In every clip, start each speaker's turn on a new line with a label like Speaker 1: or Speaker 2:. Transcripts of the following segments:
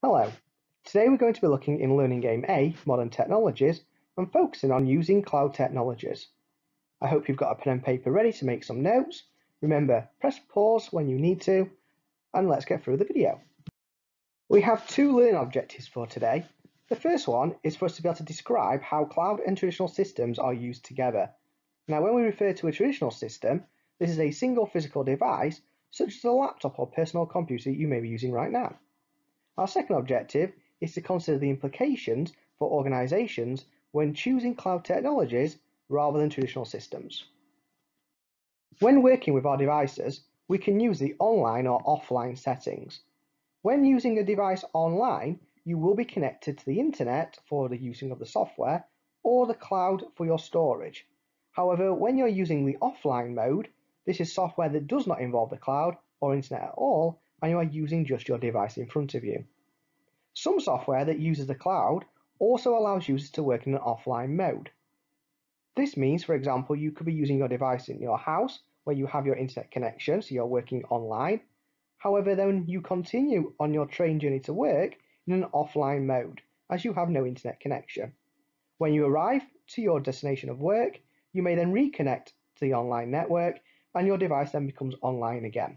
Speaker 1: Hello, today we're going to be looking in Learning Aim A, Modern Technologies, and focusing on using cloud technologies. I hope you've got a pen and paper ready to make some notes. Remember, press pause when you need to, and let's get through the video. We have two learning objectives for today. The first one is for us to be able to describe how cloud and traditional systems are used together. Now, when we refer to a traditional system, this is a single physical device, such as a laptop or personal computer you may be using right now. Our second objective is to consider the implications for organizations when choosing cloud technologies rather than traditional systems. When working with our devices, we can use the online or offline settings. When using a device online, you will be connected to the internet for the using of the software or the cloud for your storage. However, when you're using the offline mode, this is software that does not involve the cloud or internet at all, and you are using just your device in front of you. Some software that uses the cloud also allows users to work in an offline mode. This means, for example, you could be using your device in your house where you have your internet connection, so you're working online. However, then you continue on your train journey to work in an offline mode as you have no internet connection. When you arrive to your destination of work, you may then reconnect to the online network and your device then becomes online again.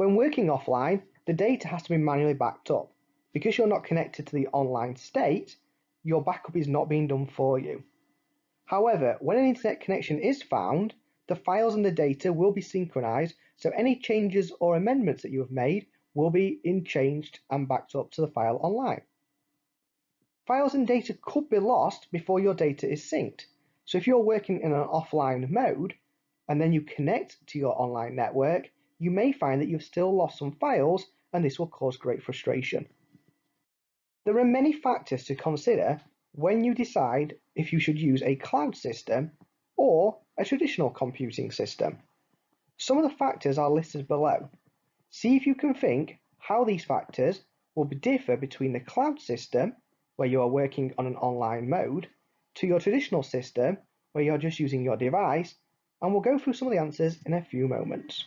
Speaker 1: When working offline, the data has to be manually backed up. Because you're not connected to the online state, your backup is not being done for you. However, when an internet connection is found, the files and the data will be synchronized, so any changes or amendments that you have made will be in changed and backed up to the file online. Files and data could be lost before your data is synced. So if you're working in an offline mode and then you connect to your online network, you may find that you've still lost some files and this will cause great frustration. There are many factors to consider when you decide if you should use a cloud system or a traditional computing system. Some of the factors are listed below. See if you can think how these factors will differ between the cloud system, where you are working on an online mode, to your traditional system, where you're just using your device, and we'll go through some of the answers in a few moments.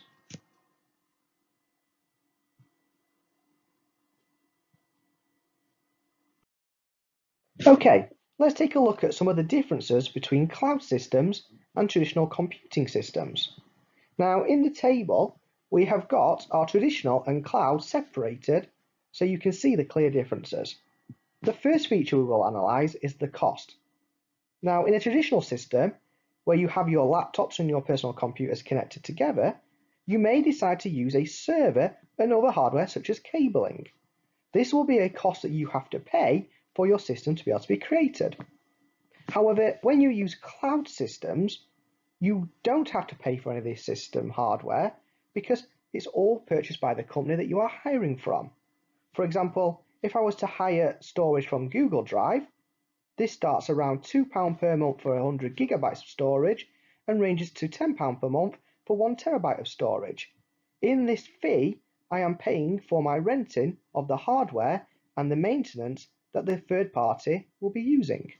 Speaker 1: Okay, let's take a look at some of the differences between cloud systems and traditional computing systems. Now, in the table, we have got our traditional and cloud separated so you can see the clear differences. The first feature we will analyse is the cost. Now, in a traditional system, where you have your laptops and your personal computers connected together, you may decide to use a server and other hardware such as cabling. This will be a cost that you have to pay for your system to be able to be created. However, when you use cloud systems, you don't have to pay for any of this system hardware because it's all purchased by the company that you are hiring from. For example, if I was to hire storage from Google Drive, this starts around £2 per month for 100 gigabytes of storage and ranges to £10 per month for 1 terabyte of storage. In this fee, I am paying for my renting of the hardware and the maintenance that the third party will be using.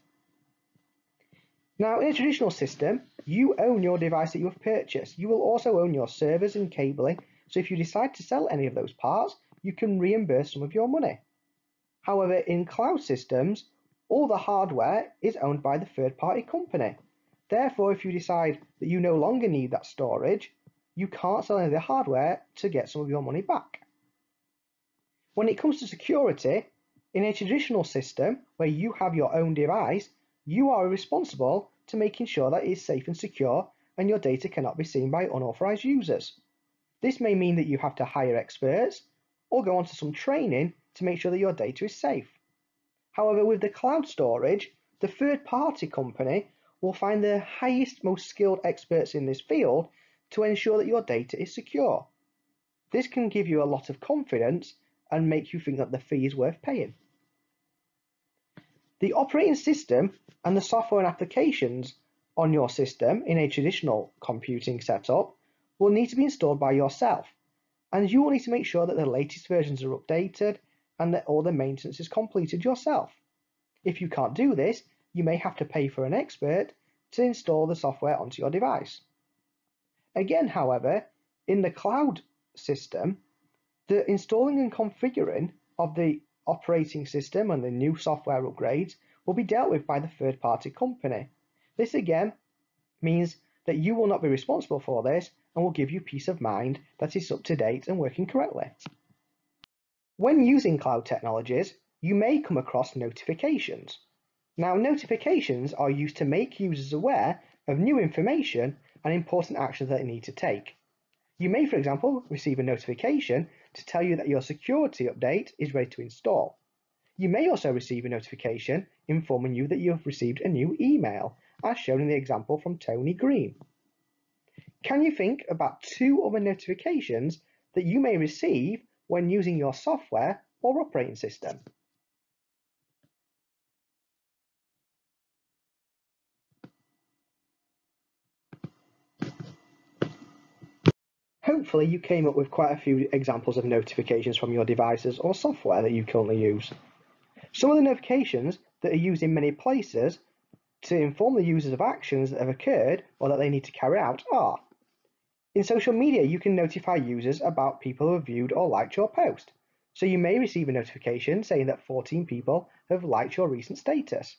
Speaker 1: Now, in a traditional system, you own your device that you have purchased. You will also own your servers and cabling, so if you decide to sell any of those parts, you can reimburse some of your money. However, in cloud systems, all the hardware is owned by the third-party company. Therefore, if you decide that you no longer need that storage, you can't sell any of the hardware to get some of your money back. When it comes to security, in a traditional system where you have your own device, you are responsible to making sure that it is safe and secure and your data cannot be seen by unauthorized users. This may mean that you have to hire experts or go on to some training to make sure that your data is safe. However, with the cloud storage, the third party company will find the highest, most skilled experts in this field to ensure that your data is secure. This can give you a lot of confidence and make you think that the fee is worth paying. The operating system and the software and applications on your system in a traditional computing setup will need to be installed by yourself and you will need to make sure that the latest versions are updated and that all the maintenance is completed yourself. If you can't do this, you may have to pay for an expert to install the software onto your device. Again, however, in the cloud system, the installing and configuring of the operating system and the new software upgrades will be dealt with by the third party company. This again means that you will not be responsible for this and will give you peace of mind that it's up to date and working correctly. When using cloud technologies, you may come across notifications. Now, notifications are used to make users aware of new information and important actions that they need to take. You may, for example, receive a notification to tell you that your security update is ready to install. You may also receive a notification informing you that you have received a new email, as shown in the example from Tony Green. Can you think about two other notifications that you may receive when using your software or operating system? Hopefully you came up with quite a few examples of notifications from your devices or software that you currently use. Some of the notifications that are used in many places to inform the users of actions that have occurred or that they need to carry out are in social media, you can notify users about people who have viewed or liked your post. So you may receive a notification saying that 14 people have liked your recent status.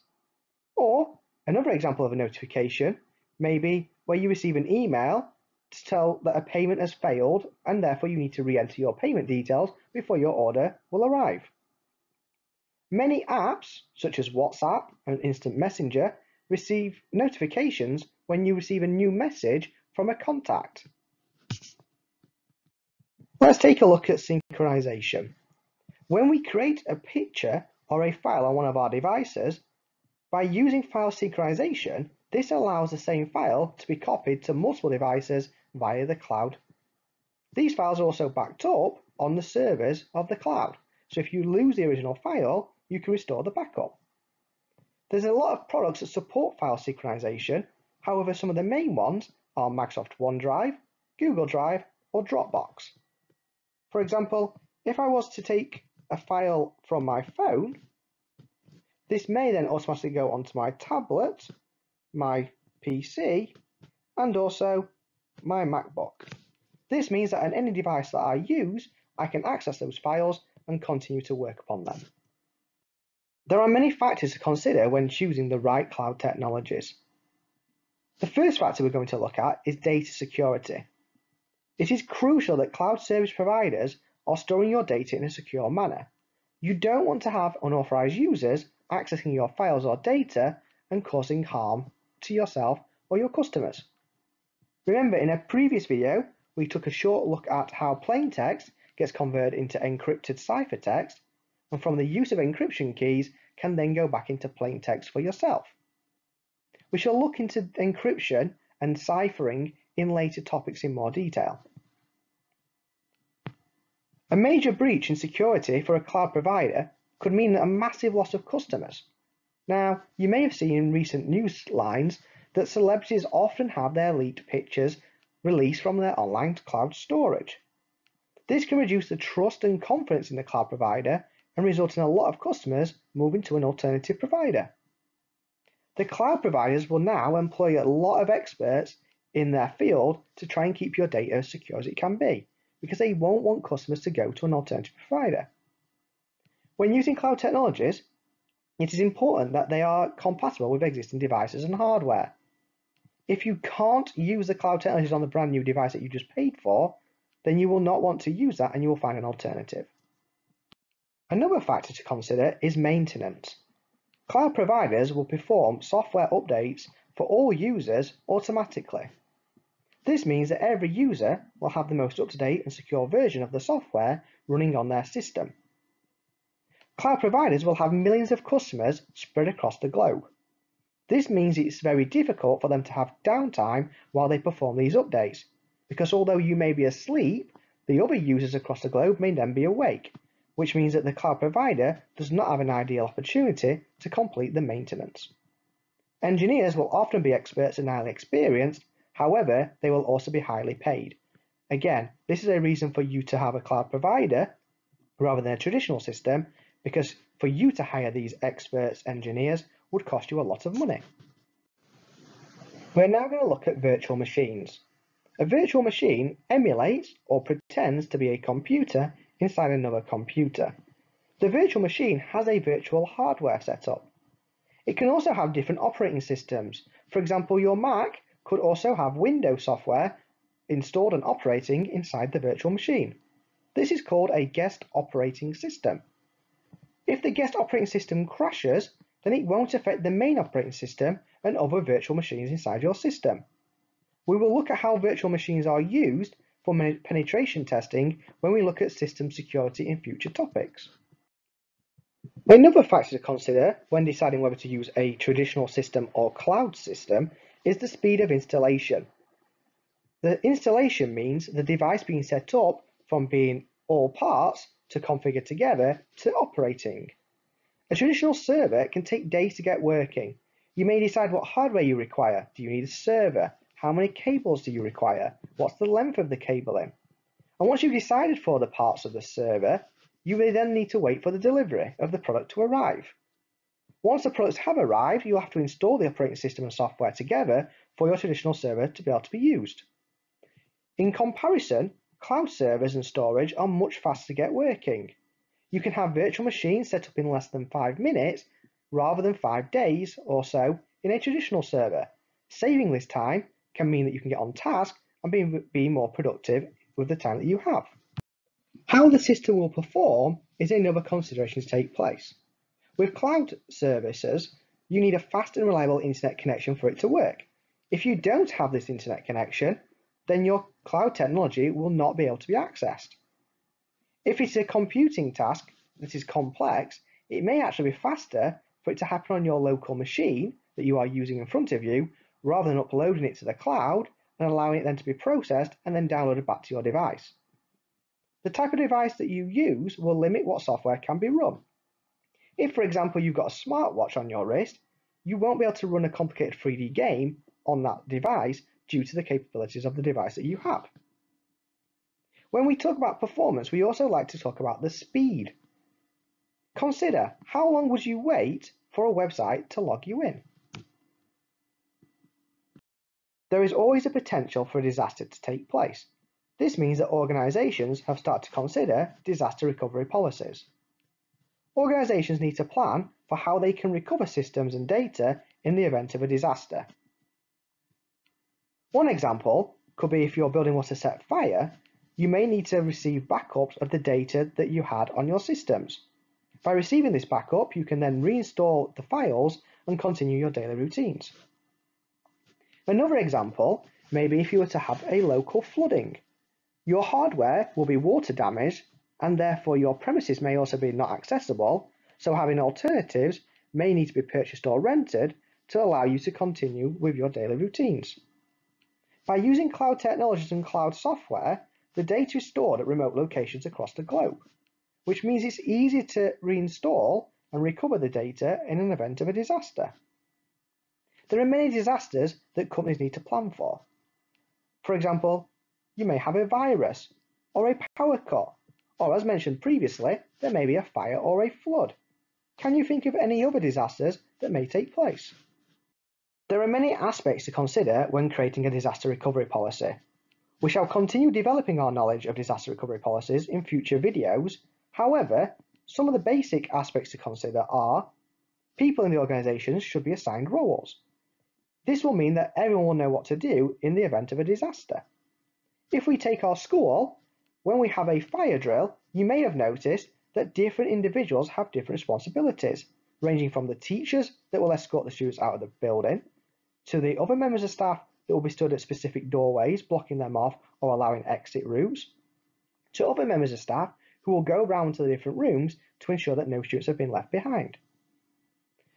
Speaker 1: Or another example of a notification may be where you receive an email to tell that a payment has failed and therefore you need to re-enter your payment details before your order will arrive. Many apps, such as WhatsApp and Instant Messenger, receive notifications when you receive a new message from a contact. Let's take a look at synchronization. When we create a picture or a file on one of our devices, by using file synchronization, this allows the same file to be copied to multiple devices via the cloud. These files are also backed up on the servers of the cloud. So if you lose the original file, you can restore the backup. There's a lot of products that support file synchronization. However, some of the main ones are Microsoft OneDrive, Google Drive, or Dropbox. For example, if I was to take a file from my phone, this may then automatically go onto my tablet, my PC, and also my MacBook. This means that on any device that I use, I can access those files and continue to work upon them. There are many factors to consider when choosing the right cloud technologies. The first factor we're going to look at is data security. It is crucial that cloud service providers are storing your data in a secure manner. You don't want to have unauthorized users accessing your files or data and causing harm to yourself or your customers. Remember in a previous video, we took a short look at how plain text gets converted into encrypted ciphertext and from the use of encryption keys can then go back into plain text for yourself. We shall look into encryption and ciphering in later topics in more detail. A major breach in security for a cloud provider could mean a massive loss of customers. Now, you may have seen in recent news lines that celebrities often have their leaked pictures released from their online cloud storage. This can reduce the trust and confidence in the cloud provider and result in a lot of customers moving to an alternative provider. The cloud providers will now employ a lot of experts in their field to try and keep your data as secure as it can be because they won't want customers to go to an alternative provider. When using cloud technologies, it is important that they are compatible with existing devices and hardware. If you can't use the cloud technologies on the brand new device that you just paid for, then you will not want to use that and you will find an alternative. Another factor to consider is maintenance. Cloud providers will perform software updates for all users automatically. This means that every user will have the most up-to-date and secure version of the software running on their system. Cloud providers will have millions of customers spread across the globe. This means it's very difficult for them to have downtime while they perform these updates, because although you may be asleep, the other users across the globe may then be awake, which means that the cloud provider does not have an ideal opportunity to complete the maintenance. Engineers will often be experts and highly experienced, However, they will also be highly paid. Again, this is a reason for you to have a cloud provider rather than a traditional system because for you to hire these experts engineers would cost you a lot of money. We're now going to look at virtual machines. A virtual machine emulates or pretends to be a computer inside another computer. The virtual machine has a virtual hardware setup. It can also have different operating systems. For example, your Mac could also have Windows software installed and operating inside the virtual machine. This is called a guest operating system. If the guest operating system crashes, then it won't affect the main operating system and other virtual machines inside your system. We will look at how virtual machines are used for penetration testing when we look at system security in future topics. Another factor to consider when deciding whether to use a traditional system or cloud system is the speed of installation. The installation means the device being set up from being all parts to configure together to operating. A traditional server can take days to get working. You may decide what hardware you require. Do you need a server? How many cables do you require? What's the length of the cabling? And once you've decided for the parts of the server, you may then need to wait for the delivery of the product to arrive. Once the products have arrived, you'll have to install the operating system and software together for your traditional server to be able to be used. In comparison, cloud servers and storage are much faster to get working. You can have virtual machines set up in less than five minutes rather than five days or so in a traditional server. Saving this time can mean that you can get on task and be, be more productive with the time that you have. How the system will perform is another consideration to take place. With cloud services, you need a fast and reliable internet connection for it to work. If you don't have this internet connection, then your cloud technology will not be able to be accessed. If it's a computing task that is complex, it may actually be faster for it to happen on your local machine that you are using in front of you rather than uploading it to the cloud and allowing it then to be processed and then downloaded back to your device. The type of device that you use will limit what software can be run. If, for example, you've got a smartwatch on your wrist, you won't be able to run a complicated 3D game on that device due to the capabilities of the device that you have. When we talk about performance, we also like to talk about the speed. Consider how long would you wait for a website to log you in? There is always a potential for a disaster to take place. This means that organisations have started to consider disaster recovery policies. Organisations need to plan for how they can recover systems and data in the event of a disaster. One example could be if your building was to set fire, you may need to receive backups of the data that you had on your systems. By receiving this backup, you can then reinstall the files and continue your daily routines. Another example may be if you were to have a local flooding. Your hardware will be water damaged and therefore your premises may also be not accessible, so having alternatives may need to be purchased or rented to allow you to continue with your daily routines. By using cloud technologies and cloud software, the data is stored at remote locations across the globe, which means it's easy to reinstall and recover the data in an event of a disaster. There are many disasters that companies need to plan for. For example, you may have a virus or a power cut, or as mentioned previously, there may be a fire or a flood. Can you think of any other disasters that may take place? There are many aspects to consider when creating a disaster recovery policy. We shall continue developing our knowledge of disaster recovery policies in future videos. However, some of the basic aspects to consider are people in the organisations should be assigned roles. This will mean that everyone will know what to do in the event of a disaster. If we take our school, when we have a fire drill, you may have noticed that different individuals have different responsibilities, ranging from the teachers that will escort the students out of the building, to the other members of staff that will be stood at specific doorways, blocking them off or allowing exit routes, to other members of staff who will go round to the different rooms to ensure that no students have been left behind.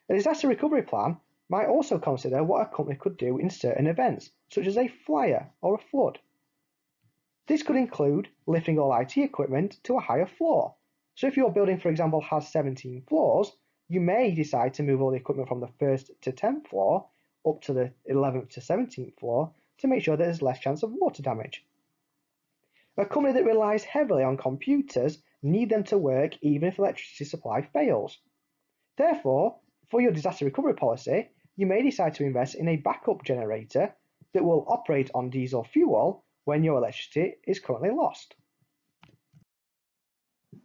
Speaker 1: A disaster recovery plan might also consider what a company could do in certain events, such as a fire or a flood. This could include lifting all IT equipment to a higher floor. So if your building, for example, has 17 floors, you may decide to move all the equipment from the first to 10th floor up to the 11th to 17th floor to make sure there's less chance of water damage. A company that relies heavily on computers need them to work even if electricity supply fails. Therefore, for your disaster recovery policy, you may decide to invest in a backup generator that will operate on diesel fuel when your electricity is currently lost.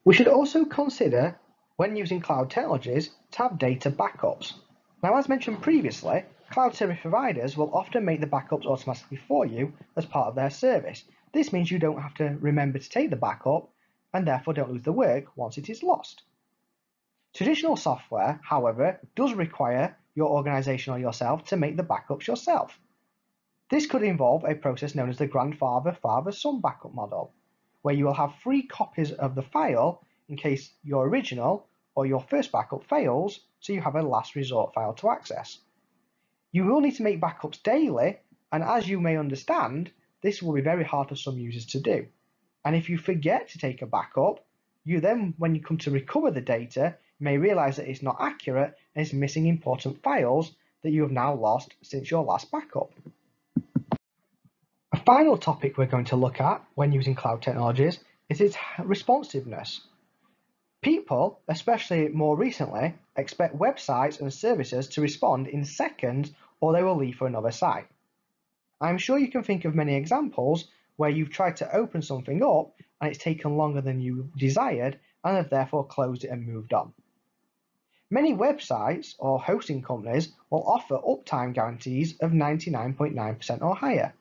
Speaker 1: We should also consider when using cloud technologies to have data backups. Now, as mentioned previously, cloud service providers will often make the backups automatically for you as part of their service. This means you don't have to remember to take the backup and therefore don't lose the work once it is lost. Traditional software, however, does require your organization or yourself to make the backups yourself. This could involve a process known as the grandfather father son backup model, where you will have free copies of the file in case your original or your first backup fails, so you have a last resort file to access. You will need to make backups daily, and as you may understand, this will be very hard for some users to do. And if you forget to take a backup, you then, when you come to recover the data, may realize that it's not accurate and it's missing important files that you have now lost since your last backup. A final topic we're going to look at when using cloud technologies is its responsiveness. People, especially more recently, expect websites and services to respond in seconds or they will leave for another site. I'm sure you can think of many examples where you've tried to open something up and it's taken longer than you desired and have therefore closed it and moved on. Many websites or hosting companies will offer uptime guarantees of 99.9% or higher.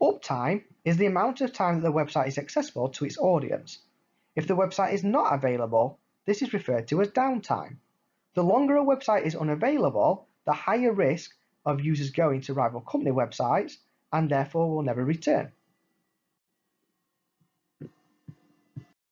Speaker 1: Uptime is the amount of time that the website is accessible to its audience. If the website is not available, this is referred to as downtime. The longer a website is unavailable, the higher risk of users going to rival company websites and therefore will never return.